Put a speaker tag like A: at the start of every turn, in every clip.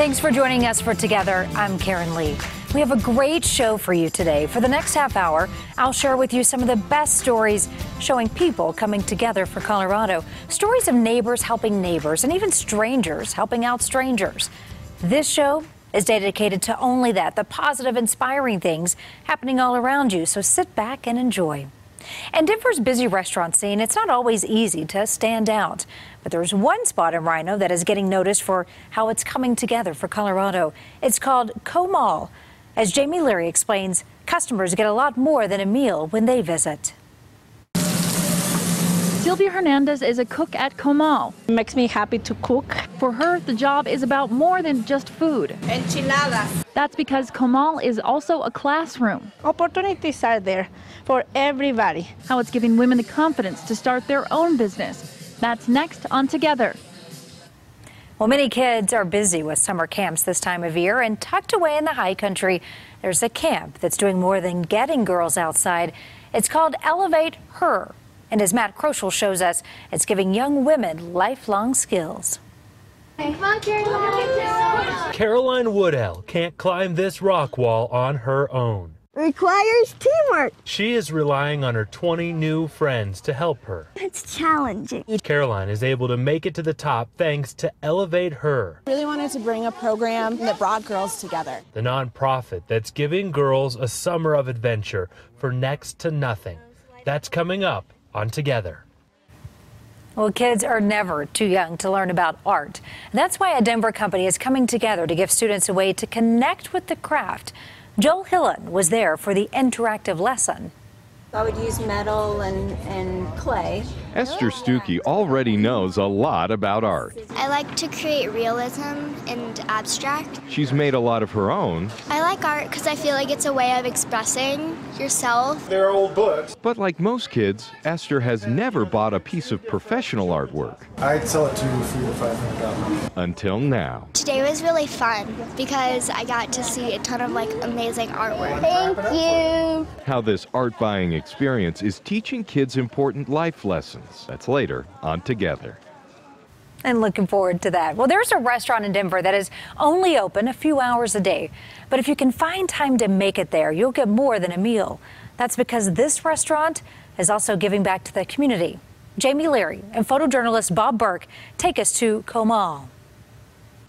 A: Thanks for joining us for Together. I'm Karen Leigh. We have a great show for you today. For the next half hour, I'll share with you some of the best stories showing people coming together for Colorado. Stories of neighbors helping neighbors and even strangers helping out strangers. This show is dedicated to only that the positive, inspiring things happening all around you. So sit back and enjoy. And Denver's busy restaurant scene, it's not always easy to stand out. But there's one spot in RiNo that is getting noticed for how it's coming together for Colorado. It's called Comal. As Jamie Leary explains, customers get a lot more than a meal when they visit.
B: Sylvia Hernandez is a cook at Comal.
C: It makes me happy to cook.
B: For her, the job is about more than just food.
C: Enchiladas.
B: That's because Comal is also a classroom.
C: Opportunities are there for everybody.
B: How it's giving women the confidence to start their own business. That's next on Together.
A: Well, many kids are busy with summer camps this time of year, and tucked away in the high country, there's a camp that's doing more than getting girls outside. It's called Elevate Her. And as Matt Kroschel shows us, it's giving young women lifelong skills.
D: Caroline Woodell can't climb this rock wall on her own.
E: Requires teamwork.
D: She is relying on her 20 new friends to help her.
E: It's challenging.
D: Caroline is able to make it to the top thanks to Elevate Her.
F: Really wanted to bring a program that brought girls together.
D: The nonprofit that's giving girls a summer of adventure for next to nothing. That's coming up on Together.
A: Well, kids are never too young to learn about art. That's why a Denver company is coming together to give students a way to connect with the craft. Joel Hillan was there for the interactive lesson.
G: I would use metal and, and clay.
H: Esther Stuckey already knows a lot about art.
I: I like to create realism and abstract.
H: She's made a lot of her own.
I: I like art because I feel like it's a way of expressing yourself.
J: They're old books.
H: But like most kids, Esther has never bought a piece of professional artwork.
J: I'd sell it to you for your five hundred dollars.
H: Until now.
I: Today was really fun because I got to see a ton of like amazing artwork.
E: Thank you.
H: How this art buying experience is teaching kids important life lessons. That's later on Together.
A: And looking forward to that. Well, there's a restaurant in Denver that is only open a few hours a day. But if you can find time to make it there, you'll get more than a meal. That's because this restaurant is also giving back to the community. Jamie Leary and photojournalist Bob Burke take us to Comal.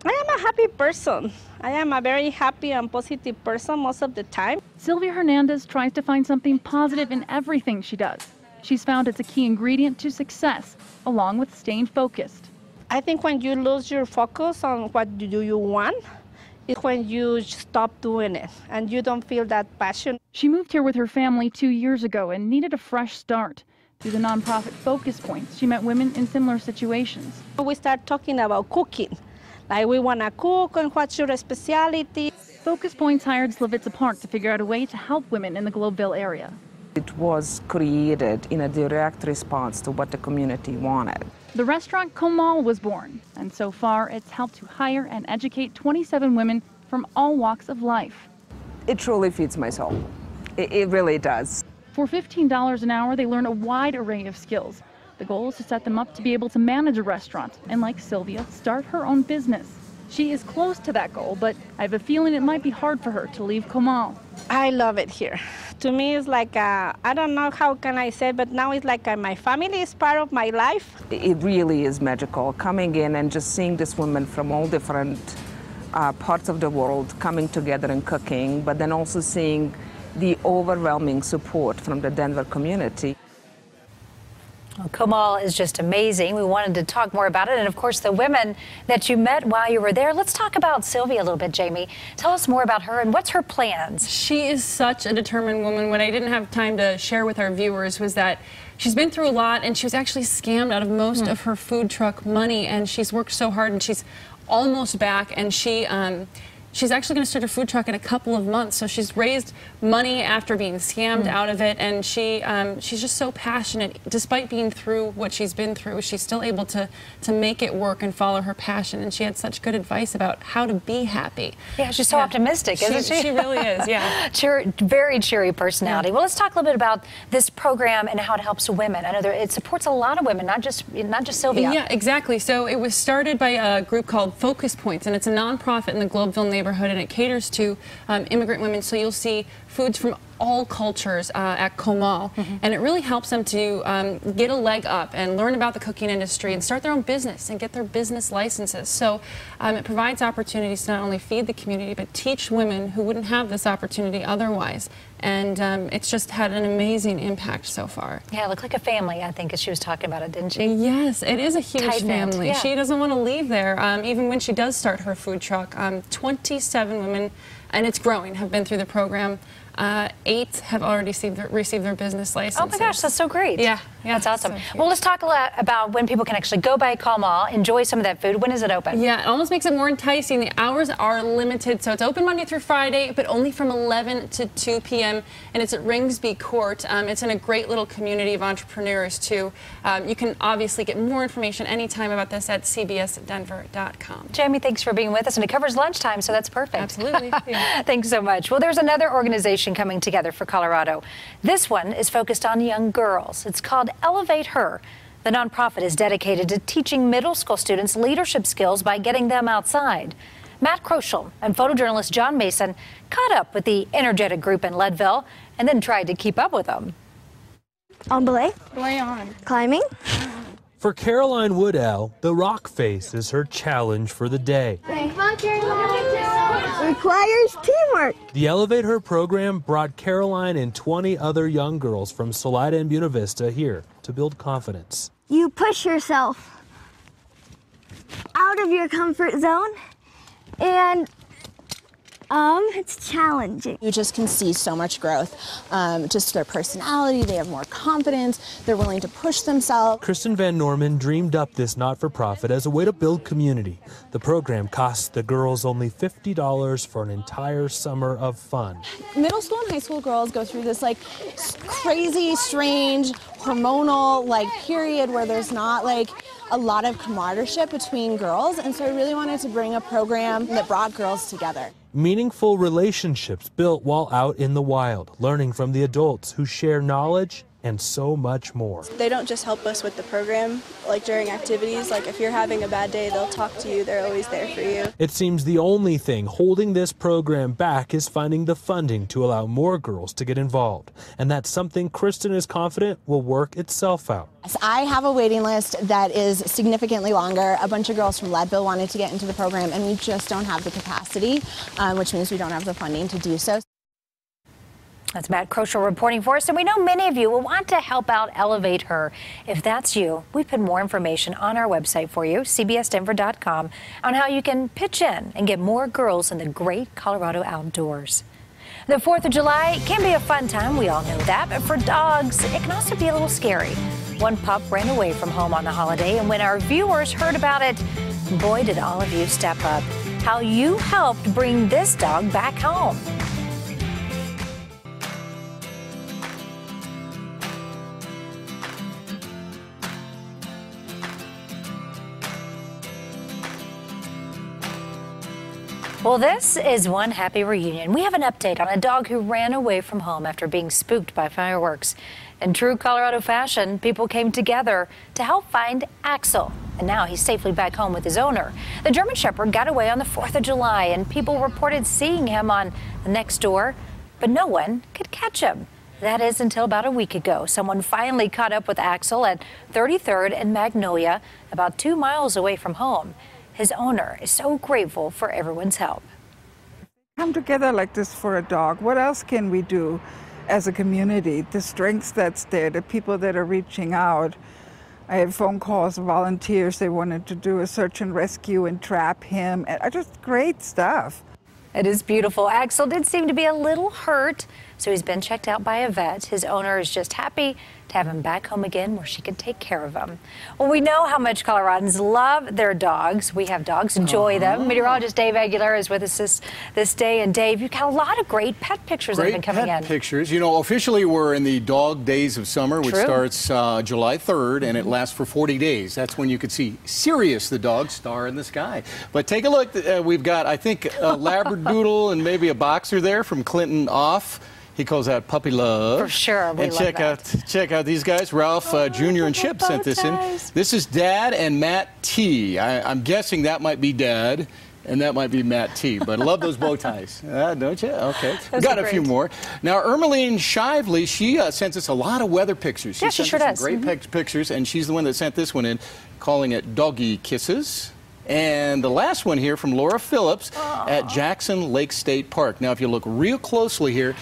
C: I am a happy person. I am a very happy and positive person most of the time.
B: Sylvia Hernandez tries to find something positive in everything she does. She's found it's a key ingredient to success, along with staying focused.
C: I think when you lose your focus on what do you want, is when you stop doing it and you don't feel that passion.
B: She moved here with her family two years ago and needed a fresh start. Through the nonprofit Focus Points, she met women in similar situations.
C: We start talking about cooking. Like we want to cook and what's your specialty.
B: Focus Points hired Slavica Park to figure out a way to help women in the Globeville area.
K: It was created in a direct response to what the community wanted.
B: The restaurant Comal was born, and so far it's helped to hire and educate 27 women from all walks of life.
K: It truly feeds my soul. It, it really does.
B: For $15 an hour, they learn a wide array of skills. The goal is to set them up to be able to manage a restaurant and, like Sylvia, start her own business. She is close to that goal, but I have a feeling it might be hard for her to leave Comal.
C: I love it here. To me, it's like I don't know how can I say, but now it's like my family is part of my life.
K: It really is magical coming in and just seeing these women from all different uh, parts of the world coming together and cooking, but then also seeing the overwhelming support from the Denver community.
A: Well, Comal is just amazing. We wanted to talk more about it. And of course, the women that you met while you were there. Let's talk about Sylvia a little bit, Jamie. Tell us more about her and what's her plans.
L: She is such a determined woman. What I didn't have time to share with our viewers was that she's been through a lot and she was actually scammed out of most
A: Hmm.
L: of her food truck money. And she's worked so hard and she's almost back. And she, um, She's actually going to start a food truck in a couple of months. So she's raised money after being scammed mm. out of it, and she um, she's just so passionate. Despite being through what she's been through, she's still able to to make it work and follow her passion. And she had such good advice about how to be happy.
A: Yeah, she's so yeah. optimistic, isn't she?
L: She, she really is. Yeah,
A: Cheer, very cheery personality. Yeah. Well, let's talk a little bit about this program and how it helps women. I know there, it supports a lot of women, not just not just Sylvia.
L: Yeah, exactly. So it was started by a group called Focus Points, and it's a nonprofit in the Globeville neighborhood, and it caters to um, immigrant women. So you'll see foods from all cultures uh, at Comal, mm -hmm. and it really helps them to um, get a leg up and learn about the cooking industry and start their own business and get their business licenses. So um, it provides opportunities to not only feed the community but teach women who wouldn't have this opportunity otherwise. And um, it's just had an amazing impact so far.
A: Yeah, it looked like a family, I think, as she was talking about it, didn't she?
L: Yes, it is a huge Tight family. Yeah. She doesn't want to leave there, um, even when she does start her food truck. Um, 27 women, and it's growing, have been through the program. Uh, eight have already received their, received their business license.
A: Oh my gosh, that's so great.
L: Yeah, yeah
A: that's awesome. So well, let's talk a lot about when people can actually go by Comal, enjoy some of that food. When is it open?
L: Yeah, it almost makes it more enticing. The hours are limited, so it's open Monday through Friday, but only from 11 to 2 p.m. And it's at Ringsby Court. Um, it's in a great little community of entrepreneurs too. Um, you can obviously get more information anytime about this at cbsdenver.com.
A: Jamie, thanks for being with us, and it covers lunchtime, so that's perfect.
L: Absolutely. Yeah.
A: thanks so much. Well, there's another organization coming together for Colorado. This one is focused on young girls. It's called Elevate Her. The nonprofit is dedicated to teaching middle school students leadership skills by getting them outside. Matt Kroschel and photojournalist John Mason caught up with the energetic group in Leadville and then tried to keep up with them.
E: On belay?
L: Belay on.
E: Climbing?
D: For Caroline Woodell, the rock face is her challenge for the day.
E: Requires teamwork.
D: The Elevate Her program brought Caroline and 20 other young girls from Salida and Buena Vista here to build confidence.
E: You push yourself out of your comfort zone and um, it's challenging.
F: You just can see so much growth. Um, just their personality, they have more confidence, they're willing to push themselves.
D: Kristen Van Norman dreamed up this not for profit as a way to build community. The program costs the girls only $50 for an entire summer of fun.
F: Middle school and high school girls go through this like crazy, strange, hormonal like period where there's not like a lot of camaraderie between girls. And so I really wanted to bring a program that brought girls together
D: meaningful relationships built while out in the wild, learning from the adults who share knowledge and so much more.
M: They don't just help us with the program, like during activities. Like if you're having a bad day, they'll talk to you. They're always there for you.
D: It seems the only thing holding this program back is finding the funding to allow more girls to get involved. And that's something Kristen is confident will work itself out.
F: I have a waiting list that is significantly longer. A bunch of girls from Leadville wanted to get into the program, and we just don't have the capacity, um, which means we don't have the funding to do so.
A: That's Matt Kroschel reporting for us. And we know many of you will want to help out Elevate Her. If that's you, we put more information on our website for you, cbsdenver.com, on how you can pitch in and get more girls in the great Colorado outdoors. The 4th of July can be a fun time, we all know that, but for dogs, it can also be a little scary. One pup ran away from home on the holiday, and when our viewers heard about it, boy, did all of you step up. How you helped bring this dog back home. Well, this is one happy reunion. We have an update on a dog who ran away from home after being spooked by fireworks. In true Colorado fashion, people came together to help find Axel. And now he's safely back home with his owner. The German Shepherd got away on the 4th of July, and people reported seeing him on the Nextdoor, but no one could catch him. That is until about a week ago. Someone finally caught up with Axel at 33rd and Magnolia, about two miles away from home. His owner is so grateful for everyone's help.
N: Come together like this for a dog. What else can we do as a community? The strength that's there, the people that are reaching out. I had phone calls, volunteers, they wanted to do a search and rescue and trap him. And uh, just great stuff.
A: It is beautiful. Axel did seem to be a little hurt, so he's been checked out by a vet. His owner is just happy to have him back home again where she can take care of him. Well, we know how much Coloradans love their dogs. We have dogs, enjoy them.
O: Uh-huh.
A: Meteorologist Dave Aguilar is with us this, this day. And Dave, you've got a lot of great pet pictures that have
O: Great
A: been coming
O: pet
A: in.
O: pictures. You know, officially we're in the dog days of summer, which
A: True.
O: starts uh, July 3rd and it lasts for 40 days. That's when you could see Sirius the dog star in the sky. But take a look. Uh, we've got, I think, a Labradoodle and maybe a boxer there from Clinton off. He calls out puppy love.
A: For sure, we
O: and check
A: that.
O: out check out these guys. Ralph uh, Jr. and Chip sent this in. This is Dad and Matt T. I, I'm guessing that might be Dad. And that might be Matt T. But I love those bow ties, uh, don't you? Okay,
A: Those
O: got a few more. Now, Ermeline Shively, she uh, sends us a lot of weather pictures.
A: Yeah, she
O: sent
A: sure
O: us
A: does.
O: Great
A: Mhm.
O: pic- pictures, and she's the one that sent this one in, calling it Doggy Kisses. And the last one here from Laura Phillips at Jackson Lake State Park. Now, if you look real closely here,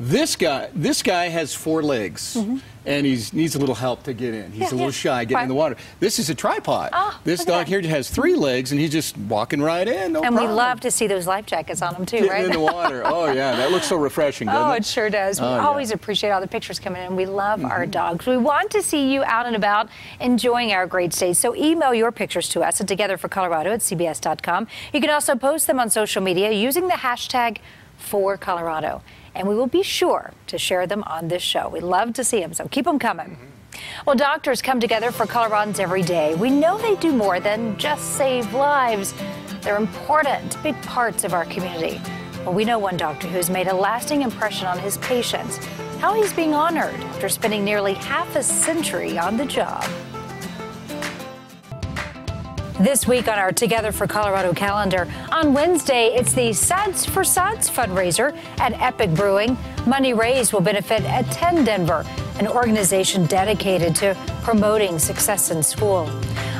O: this guy, this guy has four legs, and he needs a little help to get in. He's
A: Mm-hmm. Yeah,
O: a little
A: yeah.
O: shy getting in the water. This is a tripod.
A: Ah,
O: this dog here has three legs, and he's just walking right in. No
A: and we love to see those life jackets on them too,
O: Getting
A: right?
O: in the water. Oh yeah, that looks so refreshing, doesn't
A: Oh,
O: it?
A: it sure does. We
O: Oh, yeah. Mm-hmm.
A: always appreciate all the pictures coming in. We love our dogs. We want to see you out and about enjoying our great state. So email your pictures to us at togetherforcolorado at cbs.com. You can also post them on social media using the hashtag for Colorado. And we will be sure to share them on this show. We love to see them, so keep them coming. Well, doctors come together for Coloradans every day. We know they do more than just save lives. They're important, big parts of our community. Well, we know one doctor who's made a lasting impression on his patients, how he's being honored after spending nearly half a century on the job. This week on our Together for Colorado calendar, on Wednesday, it's the Suds for Suds fundraiser at Epic Brewing. Money raised will benefit Attend Denver, an organization dedicated to promoting success in school.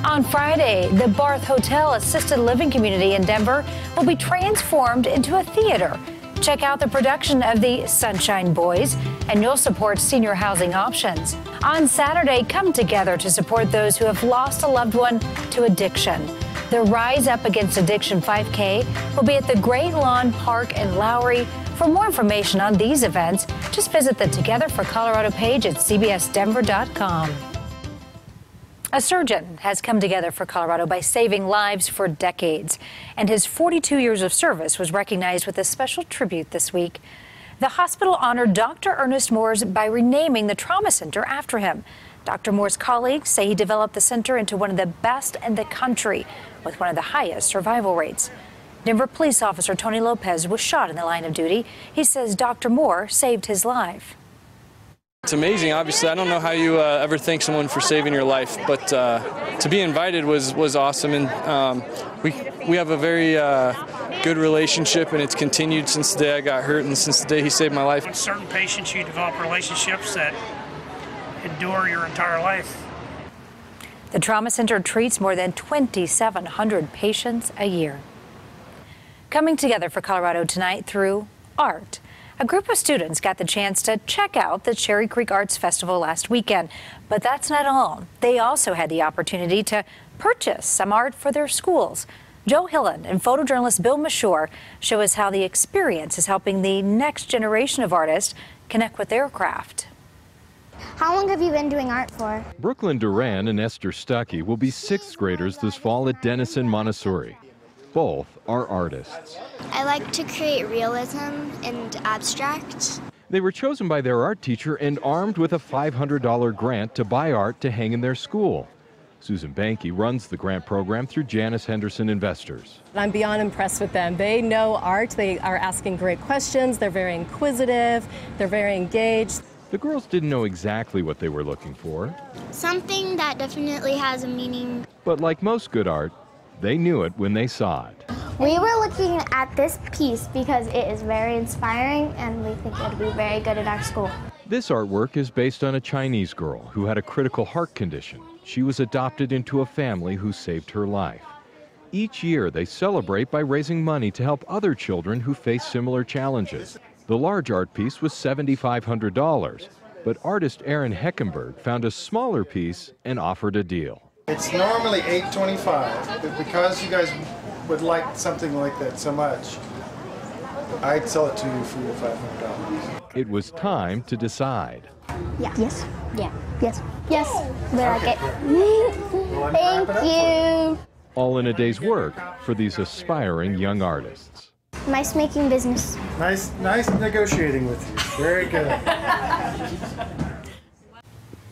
A: On Friday, the Barth Hotel Assisted Living Community in Denver will be transformed into a theater. Check out the production of the Sunshine Boys, and you'll support senior housing options. On Saturday, come together to support those who have lost a loved one to addiction. The Rise Up Against Addiction 5K will be at the Great Lawn Park in Lowry. For more information on these events, just visit the Together for Colorado page at cbsdenver.com. A surgeon has come together for Colorado by saving lives for decades, and his 42 years of service was recognized with a special tribute this week. The hospital honored Dr. Ernest Moores by renaming the trauma center after him. Dr. Moore's colleagues say he developed the center into one of the best in the country with one of the highest survival rates. Denver police officer Tony Lopez was shot in the line of duty. He says Dr. Moore saved his life.
P: It's amazing. Obviously, I don't know how you uh, ever thank someone for saving your life, but uh, to be invited was was awesome, and um, we we have a very uh, good relationship, and it's continued since the day I got hurt and since the day he saved my life.
Q: With certain patients, you develop relationships that endure your entire life.
A: The Trauma Center treats more than 2,700 patients a year. Coming together for Colorado tonight through art. A group of students got the chance to check out the Cherry Creek Arts Festival last weekend. But that's not all. They also had the opportunity to purchase some art for their schools. Joel Hillan and photojournalist Bill Mashore show us how the experience is helping the next generation of artists connect with their craft.
I: How long have you been doing art for?
H: Brooklyn Duran and Esther Stuckey will be sixth graders this fall at Denison Montessori. Both are artists.
I: I like to create realism and abstract.
H: They were chosen by their art teacher and armed with a $500 grant to buy art to hang in their school. Susan Banky runs the grant program through Janus Henderson Investors.
R: I'm beyond impressed with them. They know art, they are asking great questions, they're very inquisitive, they're very engaged.
H: The girls didn't know exactly what they were looking for,
I: Something that definitely has a meaning.
H: but like most good art, they knew it when they saw it.
I: We were looking at this piece because it is very inspiring and we think it would be very good in our school.
H: This artwork is based on a Chinese girl who had a critical heart condition. She was adopted into a family who saved her life. Each year, they celebrate by raising money to help other children who face similar challenges. The large art piece was $7,500, but artist Aaron Heckenberg found a smaller piece and offered a deal.
J: It's normally 825, but because you guys would like something like that so much, I'd sell it to you for your $500.
H: It was time to decide.
I: Yeah. Yes. Yeah. Yes. Yes. We like it. Thank you.
H: All in a day's work for these aspiring young artists.
I: Nice making business.
J: Nice, nice negotiating with you. Very good.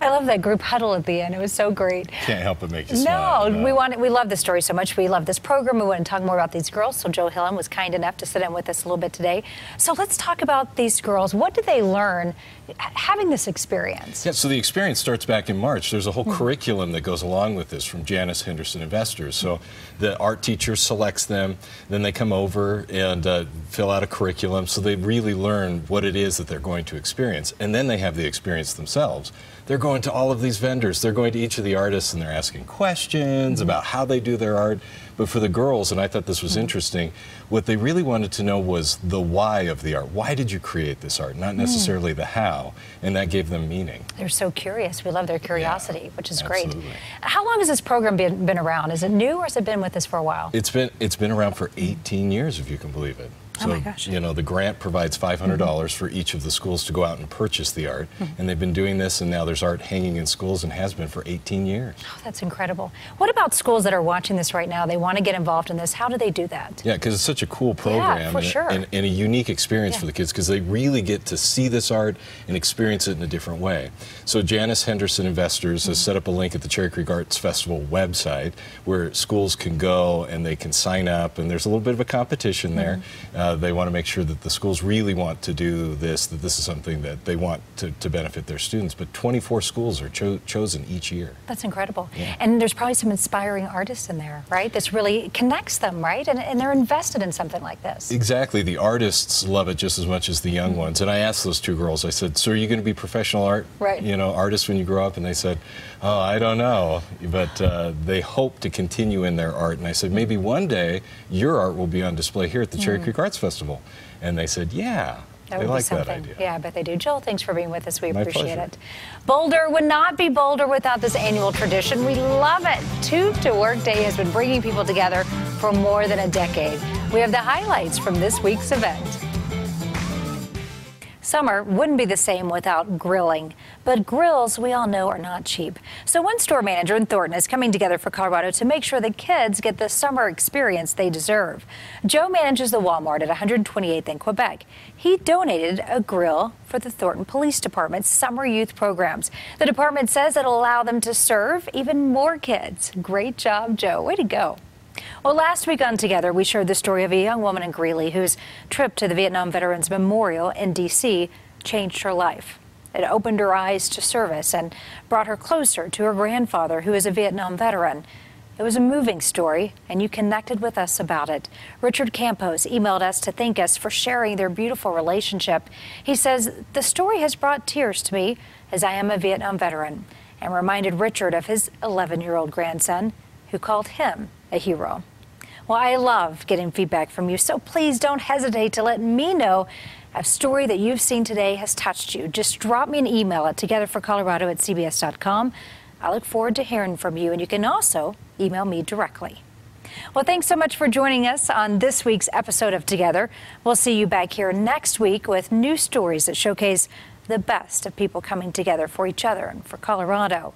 A: I love that group huddle at the end. It was so great.
S: Can't help but make you
A: No,
S: smile.
A: we want we love this story so much. We love this program. We want to talk more about these girls. So Joel Hillan was kind enough to sit in with us a little bit today. So let's talk about these girls. What did they learn having this experience?
S: Yeah, so the experience starts back in March. There's a whole curriculum that goes along with this from Janus Henderson Investors. So the art teacher selects them, then they come over and uh, fill out a curriculum so they really learn what it is that they're going to experience. And then they have the experience themselves. They're going to all of these vendors, they're going to each of the artists and they're asking questions about how they do their art. But for the girls, and I thought this was mm-hmm. interesting, what they really wanted to know was the why of the art. Why did you create this art? Not mm. necessarily the how. And that gave them meaning.
A: They're so curious. We love their curiosity, which is
S: absolutely.
A: great. How long has this program been, been around? Is it new or has it been with us for a while?
S: It's been it's been around for 18 years, if you can believe it.
A: Oh my gosh.
S: You know, the grant provides $500 mm-hmm. dollars for each of the schools to go out and purchase the art, mm-hmm. and they've been doing this, and now there's art hanging in schools and has been for 18 years.
A: Oh, that's incredible. What about schools that are watching this right now? They want to get involved in this. How do they do that?
S: Yeah, because it's such a cool program
A: for
S: and,
A: sure.
S: and, and a unique experience
A: Yeah.
S: for the kids because they really get to see this art and experience it in a different way. So Janus Henderson Investors has mm-hmm. set up a link at the Cherry Creek Arts Festival website where schools can go and they can sign up, and there's a little bit of a competition there. Uh, they want to make sure that the schools really want to do this, that this is something that they want to, to benefit their students. But 24 schools are cho- chosen each year.
A: That's incredible. And there's probably some inspiring artists in there, right? This really connects them, right? And, and they're invested in something like this.
S: Exactly. The artists love it just as much as the young ones. And I asked those two girls, I said, So are you going to be professional art,
A: Right.
S: you know, artists when you grow up? And they said, Oh, I don't know. But uh, they hope to continue in their art. And I said, Maybe one day your art will be on display here at the Cherry
A: Mm.
S: Creek Arts Festival. And they said, Yeah.
A: That
S: they
A: would
S: like
A: be something.
S: that idea.
A: Yeah, I bet they do. Joel, thanks for being with us. We
S: My
A: appreciate
S: pleasure.
A: it. Boulder would not be Boulder without this annual tradition. We love it. Tube to Work Day has been bringing people together for more than a decade. We have the highlights from this week's event. Summer wouldn't be the same without grilling, but grills we all know are not cheap. So one store manager in Thornton is coming together for Colorado to make sure the kids get the summer experience they deserve. Joe manages the Walmart at 128th in Quebec. He donated a grill for the Thornton Police Department's summer youth programs. The department says it'll allow them to serve even more kids. Great job, Joe. Way to go. Well, last week on Together, we shared the story of a young woman in Greeley whose trip to the Vietnam Veterans Memorial in D.C. changed her life. It opened her eyes to service and brought her closer to her grandfather, who is a Vietnam veteran. It was a moving story, and you connected with us about it. Richard Campos emailed us to thank us for sharing their beautiful relationship. He says, The story has brought tears to me as I am a Vietnam veteran, and reminded Richard of his 11 year old grandson, who called him a hero. Well, I love getting feedback from you, so please don't hesitate to let me know a story that you've seen today has touched you. Just drop me an email at togetherforcolorado at cbs.com. I look forward to hearing from you, and you can also email me directly. Well, thanks so much for joining us on this week's episode of Together. We'll see you back here next week with new stories that showcase the best of people coming together for each other and for Colorado.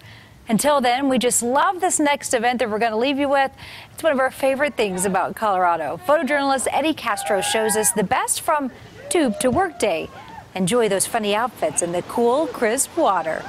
A: Until then, we just love this next event that we're going to leave you with. It's one of our favorite things about Colorado. Photojournalist Eddie Castro shows us the best from Tube to Workday. Enjoy those funny outfits and the cool, crisp water.